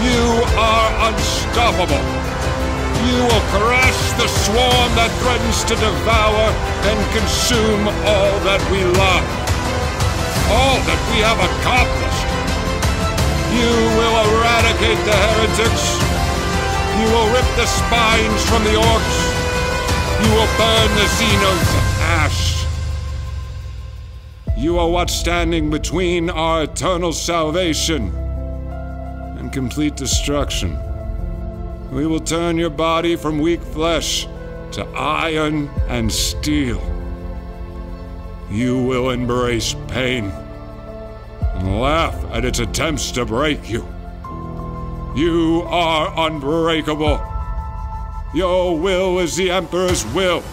You are unstoppable. You will crush the swarm that threatens to devour and consume all that we love. All that we have accomplished. You will eradicate the heretics. You will rip the spines from the orks. You will burn the xenos to ash. You are what's standing between our eternal salvation complete destruction. We will turn your body from weak flesh to iron and steel. You will embrace pain and laugh at its attempts to break you. You are unbreakable. Your will is the Emperor's will.